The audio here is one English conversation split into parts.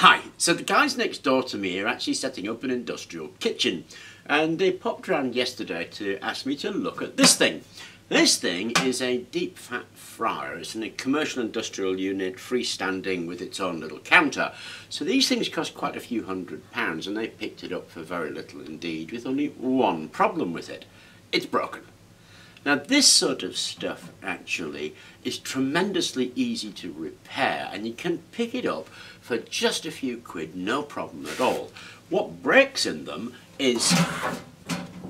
Hi, so the guys next door to me are actually setting up an industrial kitchen and they popped around yesterday to ask me to look at this thing. This thing is a deep fat fryer. It's in a commercial industrial unit, freestanding with its own little counter. So these things cost quite a few hundred pounds and they picked it up for very little indeed with only one problem with it. It's broken. Now this sort of stuff actually is tremendously easy to repair and you can pick it up for just a few quid, no problem at all. What breaks in them is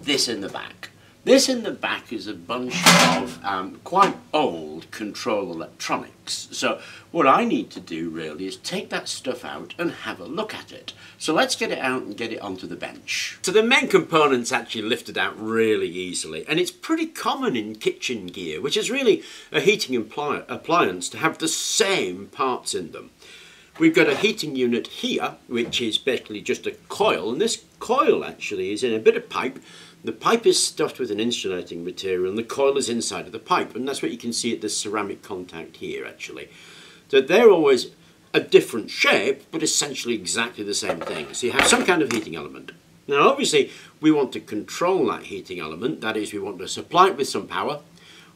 this in the back. This in the back is a bunch of um, quite old control electronics. So what I need to do really is take that stuff out and have a look at it. So let's get it out and get it onto the bench. So the main components actually lifted out really easily and it's pretty common in kitchen gear which is really a heating appliance to have the same parts in them. We've got a heating unit here which is basically just a coil and this coil actually is in a bit of pipe the pipe is stuffed with an insulating material and the coil is inside of the pipe and that's what you can see at the ceramic contact here actually. So they're always a different shape but essentially exactly the same thing. So you have some kind of heating element. Now obviously we want to control that heating element, that is we want to supply it with some power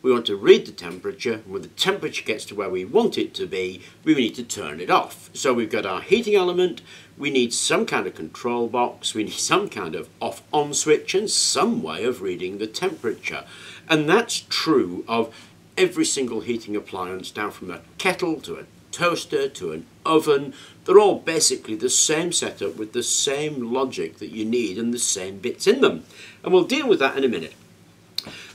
we want to read the temperature. And when the temperature gets to where we want it to be, we need to turn it off. So we've got our heating element, we need some kind of control box, we need some kind of off-on switch and some way of reading the temperature. And that's true of every single heating appliance down from a kettle to a toaster to an oven. They're all basically the same setup with the same logic that you need and the same bits in them. And we'll deal with that in a minute.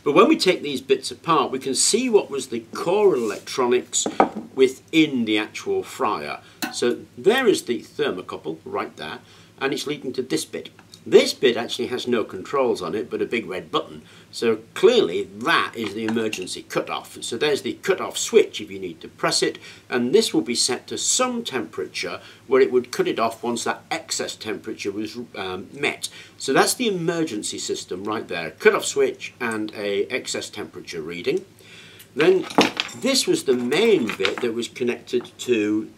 But when we take these bits apart, we can see what was the core electronics within the actual fryer. So there is the thermocouple right there, and it's leading to this bit. This bit actually has no controls on it but a big red button. So clearly that is the emergency cutoff. So there's the cutoff switch if you need to press it and this will be set to some temperature where it would cut it off once that excess temperature was um, met. So that's the emergency system right there. Cutoff switch and a excess temperature reading. Then this was the main bit that was connected to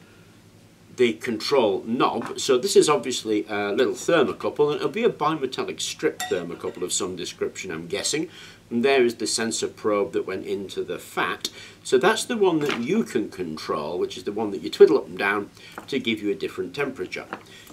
the control knob. So this is obviously a little thermocouple and it'll be a bimetallic strip thermocouple of some description I'm guessing. And there is the sensor probe that went into the fat. So that's the one that you can control, which is the one that you twiddle up and down to give you a different temperature.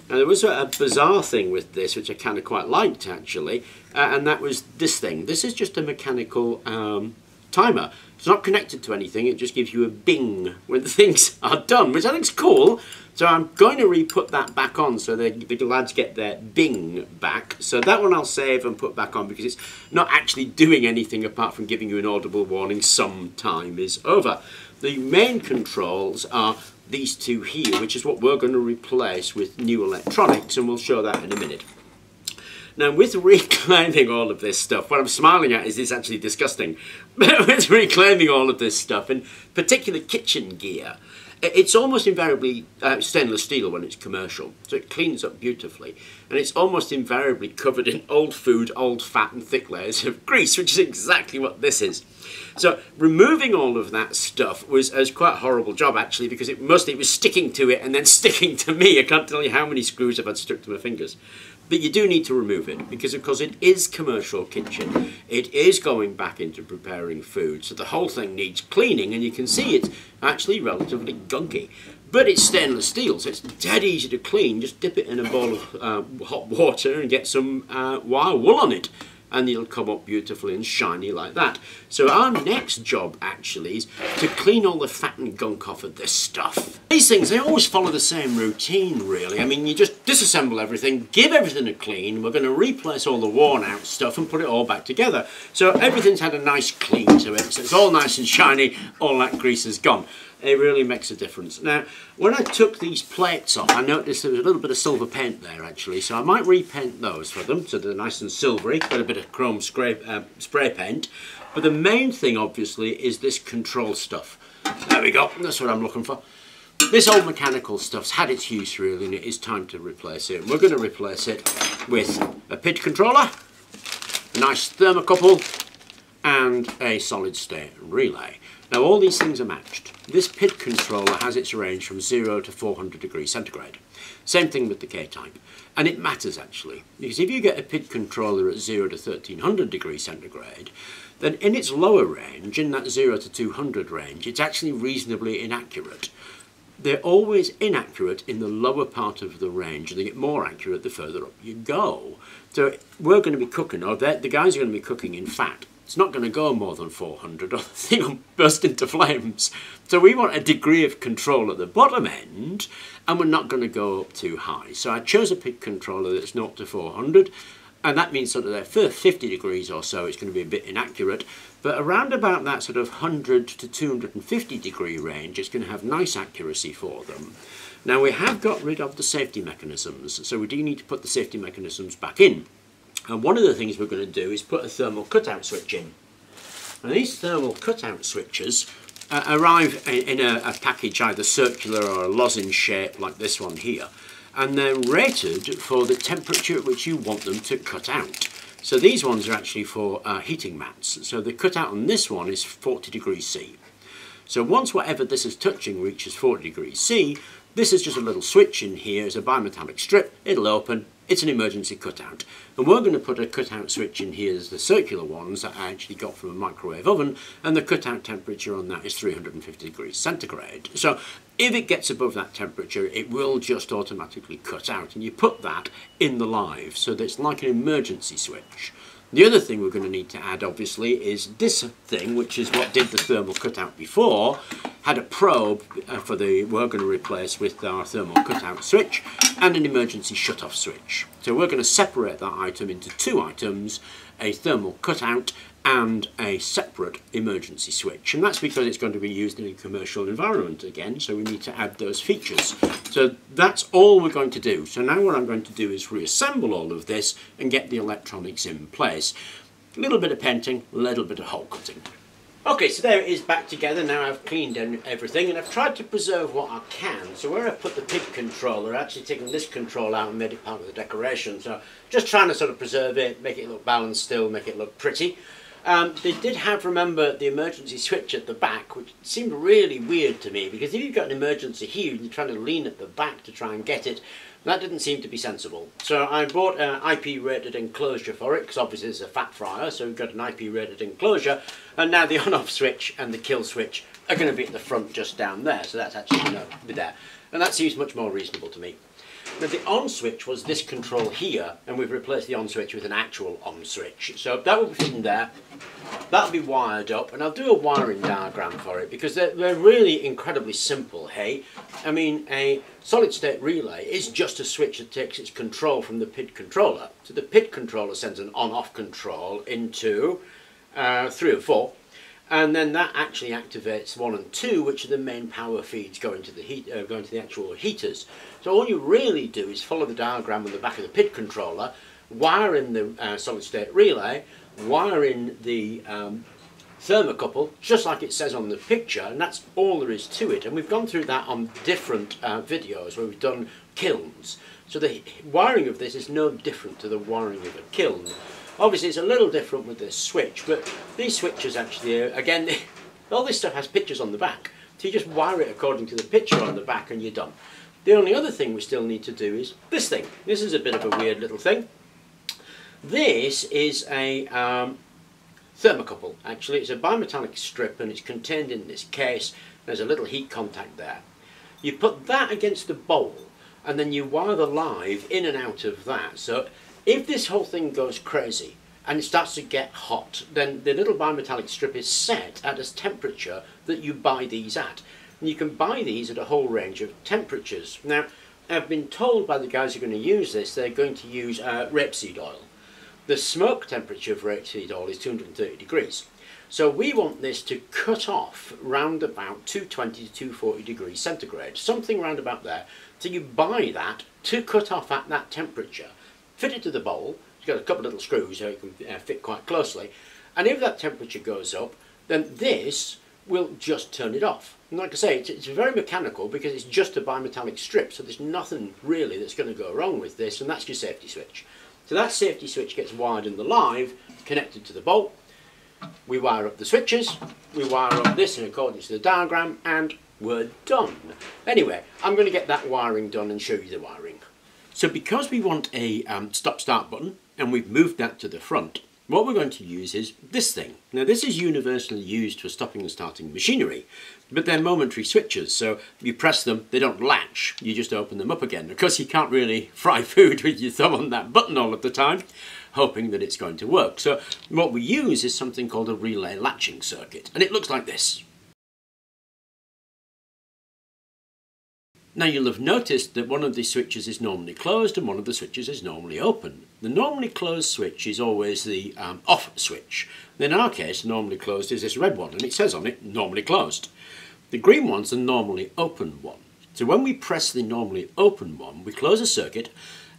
Now there was a, bizarre thing with this, which I kind of quite liked actually, uh, and that was this thing. This is just a mechanical um, timer. It's not connected to anything, it just gives you a bing when the things are done, which I think is cool. So I'm going to re-put that back on so the, the lads get their bing back. So that one I'll save and put back on because it's not actually doing anything apart from giving you an audible warning some time is over. The main controls are these two here, which is what we're going to replace with new electronics, and we'll show that in a minute. Now, with reclaiming all of this stuff, what I'm smiling at is it's actually disgusting. But with reclaiming all of this stuff, in particular kitchen gear, it's almost invariably uh, stainless steel when it's commercial, so it cleans up beautifully. And it's almost invariably covered in old food, old fat and thick layers of grease, which is exactly what this is. So removing all of that stuff was, was quite a horrible job actually because it mostly it was sticking to it and then sticking to me. I can't tell you how many screws I've had stuck to my fingers. But you do need to remove it because of course it is commercial kitchen. It is going back into preparing food. So the whole thing needs cleaning and you can see it's actually relatively gunky. But it's stainless steel, so it's dead easy to clean. Just dip it in a bowl of uh, hot water and get some uh, wire wool on it and it'll come up beautifully and shiny like that. So our next job actually is to clean all the fat and gunk off of this stuff. These things, they always follow the same routine really. I mean, you just disassemble everything, give everything a clean, we're going to replace all the worn out stuff and put it all back together. So everything's had a nice clean to it, so it's all nice and shiny, all that grease is gone it really makes a difference. Now, when I took these plates off, I noticed there was a little bit of silver paint there actually, so I might repaint those for them, so they're nice and silvery, got a bit of chrome spray, uh, spray paint. But the main thing, obviously, is this control stuff. There we go, that's what I'm looking for. This old mechanical stuff's had its use really, and it is time to replace it. And we're going to replace it with a PID controller, a nice thermocouple, and a solid state relay. Now all these things are matched. This PID controller has its range from 0 to 400 degrees centigrade. Same thing with the K-type. And it matters actually, because if you get a PID controller at 0 to 1300 degrees centigrade, then in its lower range, in that 0 to 200 range, it's actually reasonably inaccurate. They're always inaccurate in the lower part of the range, and they get more accurate the further up you go. So we're going to be cooking, or the guys are going to be cooking in fat. It's not going to go more than 400 or the thing will burst into flames. So we want a degree of control at the bottom end and we're not going to go up too high. So I chose a PID controller that's not to 400 and that means sort of their first 50 degrees or so it's going to be a bit inaccurate but around about that sort of 100 to 250 degree range it's going to have nice accuracy for them. Now we have got rid of the safety mechanisms so we do need to put the safety mechanisms back in and one of the things we're going to do is put a thermal cutout switch in. And these thermal cutout switches uh, arrive in a, a package either circular or a lozenge shape like this one here and they're rated for the temperature at which you want them to cut out. So these ones are actually for uh, heating mats. So the cutout on this one is 40 degrees C. So once whatever this is touching reaches 40 degrees C, this is just a little switch in here, it's a bimetallic strip, it'll open, it's an emergency cutout. And we're going to put a cutout switch in here as the circular ones that I actually got from a microwave oven, and the cutout temperature on that is 350 degrees centigrade. So if it gets above that temperature, it will just automatically cut out, and you put that in the live, so that it's like an emergency switch. The other thing we're going to need to add, obviously, is this thing, which is what did the thermal cutout before, had a probe uh, for the we're going to replace with our thermal cutout switch and an emergency shut-off switch. So we're going to separate that item into two items, a thermal cutout and a separate emergency switch. And that's because it's going to be used in a commercial environment again, so we need to add those features. So that's all we're going to do. So now what I'm going to do is reassemble all of this and get the electronics in place. A little bit of painting, a little bit of hole cutting. Okay, so there it is back together. Now I've cleaned everything and I've tried to preserve what I can. So where I put the PID controller, I've actually taken this control out and made it part of the decoration. So just trying to sort of preserve it, make it look balanced still, make it look pretty. Um, they did have, remember, the emergency switch at the back, which seemed really weird to me, because if you've got an emergency here and you're trying to lean at the back to try and get it, that didn't seem to be sensible. So I bought an IP rated enclosure for it, because obviously it's a fat fryer, so we've got an IP rated enclosure, and now the on off switch and the kill switch are going to be at the front just down there, so that's actually going to be there. And that seems much more reasonable to me. Now the on switch was this control here, and we've replaced the on switch with an actual on switch. So that will be fitting there. That'll be wired up, and I'll do a wiring diagram for it because they're, they're really incredibly simple, hey? I mean, a solid state relay is just a switch that takes its control from the PID controller. So the PID controller sends an on-off control into uh, 3 or 4, and then that actually activates one and two, which are the main power feeds going to the heat, uh, going to the actual heaters. So all you really do is follow the diagram on the back of the PID controller, wire in the uh, solid state relay, wire in the um, thermocouple, just like it says on the picture, and that's all there is to it. And we've gone through that on different uh, videos where we've done kilns. So the wiring of this is no different to the wiring of a kiln. Obviously it's a little different with this switch, but these switches actually, are, again, all this stuff has pictures on the back. So you just wire it according to the picture on the back and you're done. The only other thing we still need to do is this thing. This is a bit of a weird little thing. This is a um, thermocouple, actually. It's a bimetallic strip and it's contained in this case. There's a little heat contact there. You put that against the bowl and then you wire the live in and out of that. So if this whole thing goes crazy and it starts to get hot, then the little bimetallic strip is set at a temperature that you buy these at. And you can buy these at a whole range of temperatures. Now, I've been told by the guys who are going to use this, they're going to use uh, rapeseed oil. The smoke temperature of rapeseed oil is 230 degrees. So we want this to cut off round about 220 to 240 degrees centigrade, something round about there. So you buy that to cut off at that temperature fit it to the bowl. It's got a couple of little screws so it can uh, fit quite closely. And if that temperature goes up, then this will just turn it off. And like I say, it's, it's very mechanical because it's just a bimetallic strip, so there's nothing really that's going to go wrong with this, and that's your safety switch. So that safety switch gets wired in the live, connected to the bolt. we wire up the switches, we wire up this in accordance to the diagram, and we're done. Anyway, I'm going to get that wiring done and show you the wiring. So because we want a um, stop-start button, and we've moved that to the front, what we're going to use is this thing. Now this is universally used for stopping and starting machinery, but they're momentary switches, so you press them, they don't latch, you just open them up again. Of course you can't really fry food with your thumb on that button all of the time, hoping that it's going to work. So what we use is something called a relay latching circuit, and it looks like this. Now you'll have noticed that one of the switches is normally closed and one of the switches is normally open. The normally closed switch is always the um, off switch. In our case, normally closed is this red one and it says on it, normally closed. The green one's the normally open one. So when we press the normally open one, we close a circuit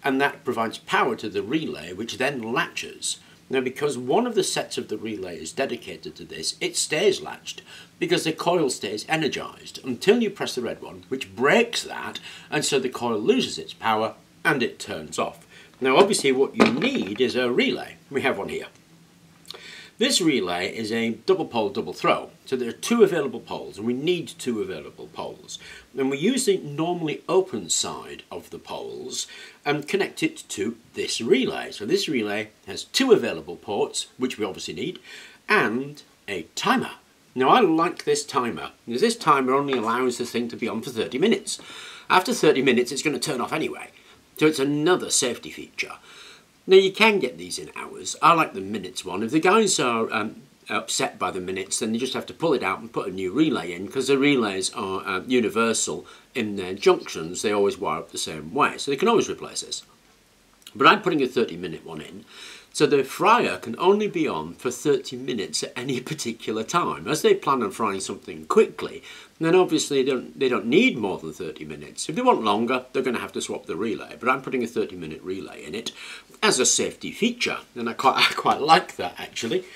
and that provides power to the relay which then latches. Now because one of the sets of the relay is dedicated to this, it stays latched because the coil stays energized until you press the red one, which breaks that, and so the coil loses its power and it turns off. Now obviously what you need is a relay. We have one here. This relay is a double pole double throw. So there are two available poles and we need two available poles. And we use the normally open side of the poles and connect it to this relay. So this relay has two available ports, which we obviously need, and a timer. Now I like this timer, because this timer only allows the thing to be on for 30 minutes. After 30 minutes it's going to turn off anyway. So it's another safety feature. Now you can get these in hours. I like the minutes one. If the guys are um, upset by the minutes, then you just have to pull it out and put a new relay in because the relays are uh, universal in their junctions. They always wire up the same way, so they can always replace this. But I'm putting a 30 minute one in so the fryer can only be on for 30 minutes at any particular time. As they plan on frying something quickly, then obviously they don't, they don't need more than 30 minutes. If they want longer, they're going to have to swap the relay. But I'm putting a 30 minute relay in it as a safety feature. And I quite, I quite like that actually.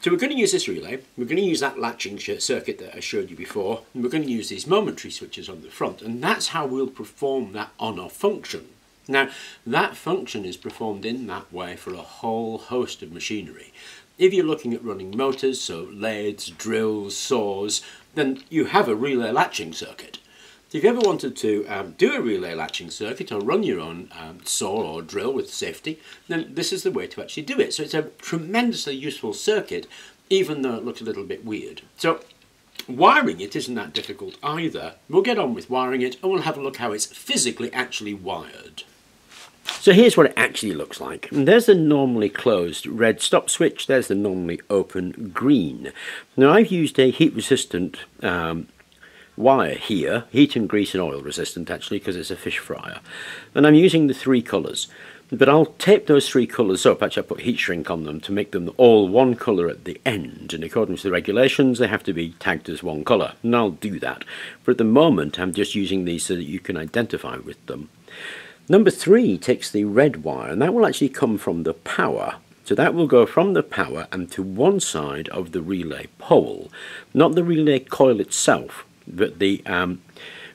So we're going to use this relay, we're going to use that latching circuit that I showed you before, and we're going to use these momentary switches on the front, and that's how we'll perform that on-off function. Now, that function is performed in that way for a whole host of machinery. If you're looking at running motors, so lathes, drills, saws, then you have a relay latching circuit. If you ever wanted to um, do a relay latching circuit or run your own um, saw or drill with safety, then this is the way to actually do it. So it's a tremendously useful circuit, even though it looks a little bit weird. So Wiring it isn't that difficult either. We'll get on with wiring it and we'll have a look how it's physically actually wired. So here's what it actually looks like. And there's the normally closed red stop switch, there's the normally open green. Now I've used a heat resistant um, wire here, heat and grease and oil resistant actually because it's a fish fryer. And I'm using the three colours. But I'll tape those three colours up, actually I put heat shrink on them to make them all one colour at the end. And according to the regulations they have to be tagged as one colour. And I'll do that. But at the moment I'm just using these so that you can identify with them. Number three takes the red wire, and that will actually come from the power. So that will go from the power and to one side of the relay pole. Not the relay coil itself, but the um,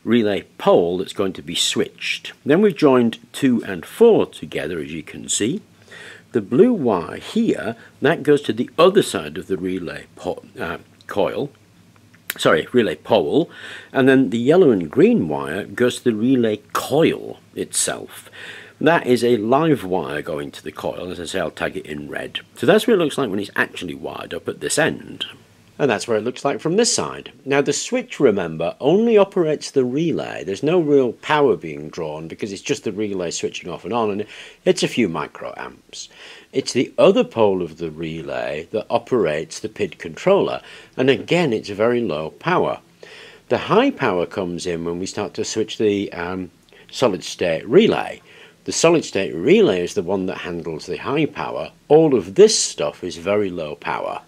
relay pole that's going to be switched. Then we've joined 2 and 4 together, as you can see. The blue wire here, that goes to the other side of the relay uh, coil, sorry, relay pole, and then the yellow and green wire goes to the relay coil itself. That is a live wire going to the coil, as I say, I'll tag it in red. So that's what it looks like when it's actually wired up at this end. And that's what it looks like from this side. Now the switch, remember, only operates the relay. There's no real power being drawn because it's just the relay switching off and on, and it's a few microamps. It's the other pole of the relay that operates the PID controller, and again, it's very low power. The high power comes in when we start to switch the um, solid state relay. The solid state relay is the one that handles the high power. All of this stuff is very low power.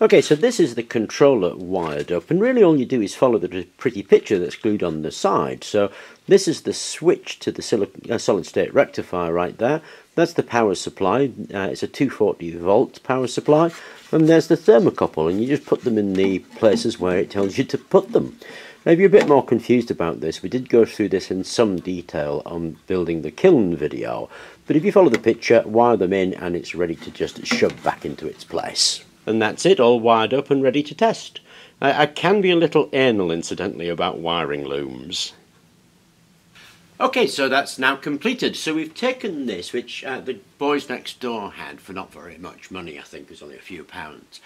Okay, so this is the controller wired up, and really all you do is follow the pretty picture that's glued on the side. So this is the switch to the uh, solid state rectifier right there. That's the power supply. Uh, it's a 240 volt power supply. And there's the thermocouple, and you just put them in the places where it tells you to put them. Now, if you're a bit more confused about this, we did go through this in some detail on building the kiln video, but if you follow the picture, wire them in and it's ready to just shove back into its place. And that's it, all wired up and ready to test. I, I can be a little anal, incidentally, about wiring looms. Okay, so that's now completed. So we've taken this, which uh, the boys next door had for not very much money, I think it was only a few pounds,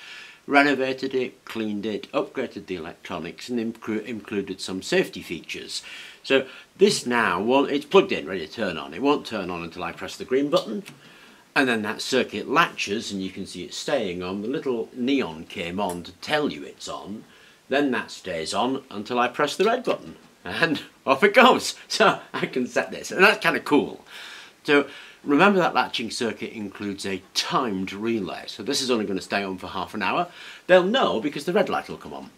renovated it, cleaned it, upgraded the electronics and included some safety features. So this now, well, it's plugged in, ready to turn on. It won't turn on until I press the green button. And then that circuit latches and you can see it staying on. The little neon came on to tell you it's on. Then that stays on until I press the red button and off it goes. So I can set this, and that's kind of cool. So remember that latching circuit includes a timed relay. So this is only going to stay on for half an hour. They'll know because the red light will come on.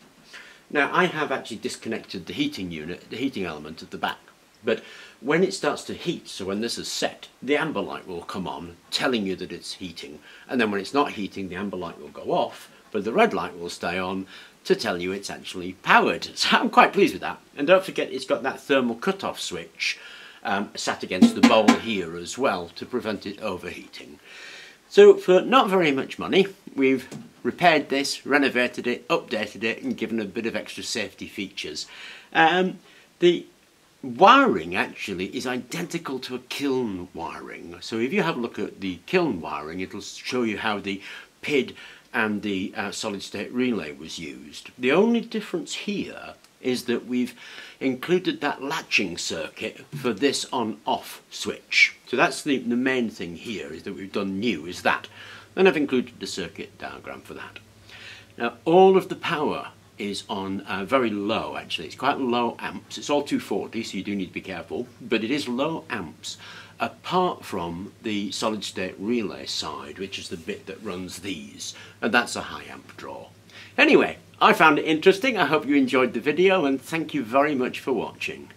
Now I have actually disconnected the heating unit, the heating element at the back. But when it starts to heat, so when this is set, the amber light will come on, telling you that it's heating. And then when it's not heating, the amber light will go off, but the red light will stay on, to tell you it's actually powered. So I'm quite pleased with that. And don't forget it's got that thermal cut-off switch um, sat against the bowl here as well to prevent it overheating. So for not very much money, we've repaired this, renovated it, updated it and given a bit of extra safety features. Um, the wiring actually is identical to a kiln wiring. So if you have a look at the kiln wiring, it'll show you how the PID and the uh, solid state relay was used. The only difference here is that we've included that latching circuit for this on off switch. So that's the, the main thing here is that we've done new is that. And I've included the circuit diagram for that. Now all of the power is on uh, very low actually. It's quite low amps. It's all 240 so you do need to be careful but it is low amps apart from the solid state relay side, which is the bit that runs these, and that's a high amp draw. Anyway, I found it interesting, I hope you enjoyed the video, and thank you very much for watching.